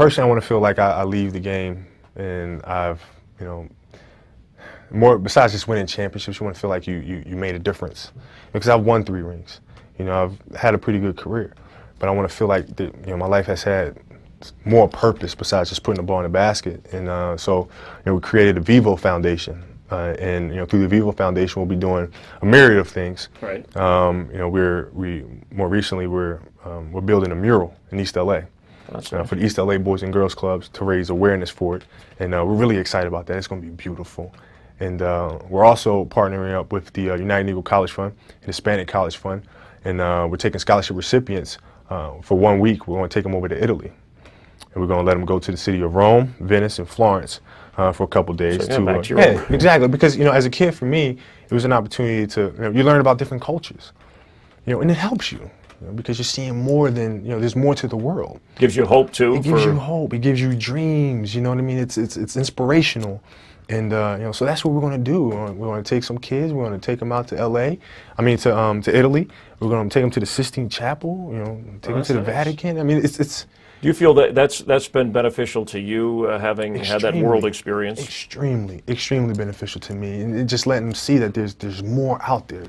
personally, I want to feel like I, I leave the game and I've, you know, more besides just winning championships, you want to feel like you, you, you made a difference. Because I've won three rings. You know, I've had a pretty good career. But I want to feel like that, you know, my life has had more purpose besides just putting the ball in the basket. And uh, so, you know, we created the Vivo Foundation. Uh, and you know, through the Vivo Foundation, we'll be doing a myriad of things. Right. Um, you know, we're we more recently we're um, we're building a mural in East LA. Uh, right. for the East LA Boys and Girls Clubs to raise awareness for it. And uh, we're really excited about that. It's going to be beautiful. And uh, we're also partnering up with the uh, United Negro College Fund, and Hispanic College Fund, and uh, we're taking scholarship recipients uh, for one week. We're going to take them over to Italy, and we're going to let them go to the city of Rome, Venice, and Florence uh, for a couple days. So, yeah, back uh, to yeah, exactly. Because you know, as a kid, for me, it was an opportunity to you, know, you learn about different cultures, you know, and it helps you. You know, because you're seeing more than you know. There's more to the world. Gives you hope too. It gives you hope. It gives you dreams. You know what I mean? It's it's it's inspirational, and uh, you know. So that's what we're going to do. We're going to take some kids. We're going to take them out to L.A. I mean to um to Italy. We're going to take them to the Sistine Chapel. You know, take them to the Oh, nice. Vatican. I mean, it's it's Do you feel that that's that's been beneficial to you, uh, having had that world experience? extremely extremely beneficial to me, and just letting them see that there's there's more out there.